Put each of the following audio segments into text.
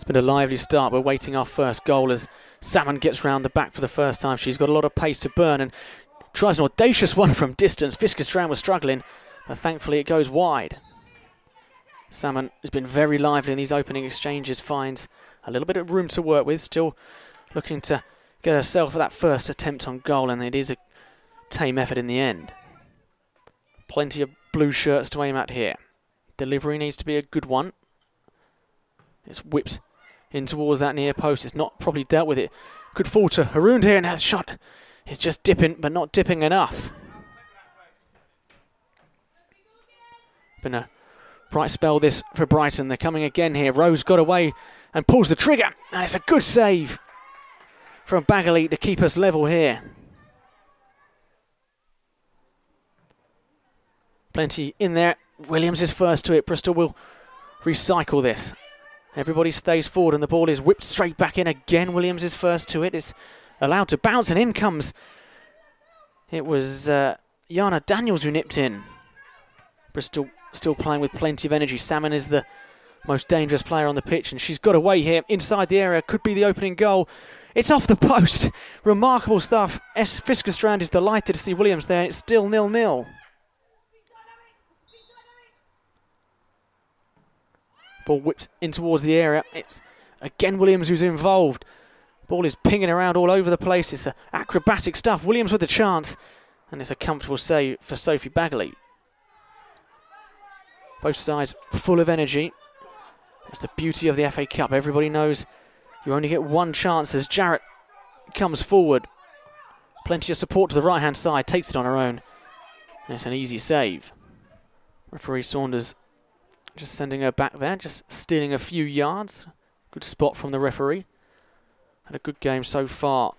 It's been a lively start. We're waiting our first goal as Salmon gets round the back for the first time. She's got a lot of pace to burn and tries an audacious one from distance. Fiskerstrand was struggling, but thankfully it goes wide. Salmon has been very lively in these opening exchanges, finds a little bit of room to work with, still looking to get herself that first attempt on goal, and it is a tame effort in the end. Plenty of blue shirts to aim at here. Delivery needs to be a good one. It's whipped in towards that near post. It's not properly dealt with it. Could fall to Haroon here, and that shot is just dipping, but not dipping enough. Been a Bright spell this for Brighton. They're coming again here. Rose got away and pulls the trigger. And it's a good save from Baggaley to keep us level here. Plenty in there. Williams is first to it. Bristol will recycle this. Everybody stays forward and the ball is whipped straight back in again. Williams is first to it. It's allowed to bounce and in comes. It was uh, Yana Daniels who nipped in. Bristol still playing with plenty of energy. Salmon is the most dangerous player on the pitch, and she's got away here inside the area. Could be the opening goal. It's off the post. Remarkable stuff. S. Fiskerstrand is delighted to see Williams there. It's still nil-nil. Ball whipped in towards the area. It's again Williams who's involved. Ball is pinging around all over the place. It's acrobatic stuff. Williams with the chance. And it's a comfortable save for Sophie Baggaley. Both sides full of energy. It's the beauty of the FA Cup. Everybody knows you only get one chance as Jarrett comes forward. Plenty of support to the right hand side, takes it on her own. And it's an easy save. Referee Saunders just sending her back there, just stealing a few yards. Good spot from the referee. Had a good game so far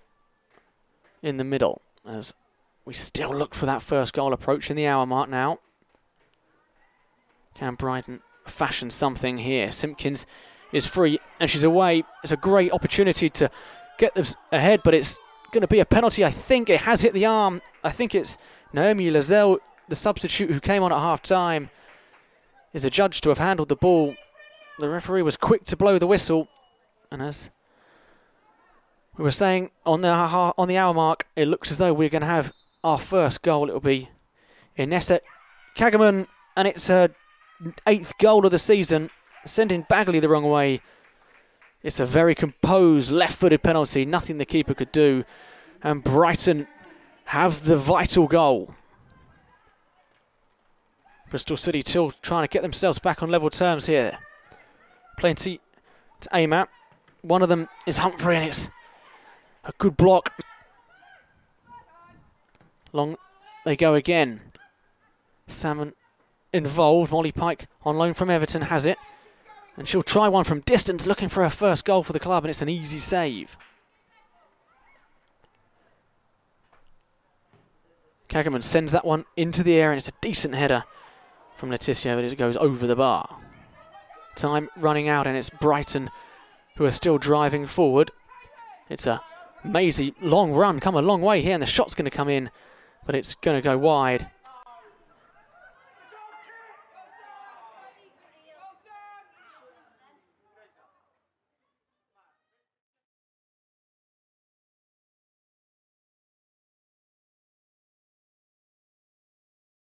in the middle as we still look for that first goal approaching the hour mark now. Can Brighton fashion something here? Simpkins is free and she's away. It's a great opportunity to get them ahead, but it's going to be a penalty. I think it has hit the arm. I think it's Naomi Layzell, the substitute who came on at half time, is adjudged to have handled the ball. The referee was quick to blow the whistle, and as we were saying on the on the hour mark, it looks as though we're going to have our first goal. It will be Inessa Kaagman, and it's a eighth goal of the season, sending Baggaley the wrong way. It's a very composed left-footed penalty, nothing the keeper could do, and Brighton have the vital goal. Bristol City still trying to get themselves back on level terms here. Plenty to aim at. One of them is Humphrey, and it's a good block. Long they go again. Salmon involved. Molly Pike on loan from Everton has it. And she'll try one from distance, looking for her first goal for the club, and it's an easy save. Kaagman sends that one into the air, and it's a decent header from Le Tissier, but it goes over the bar. Time running out, and it's Brighton who are still driving forward. It's a mazy long run, come a long way here, and the shot's going to come in, but it's going to go wide.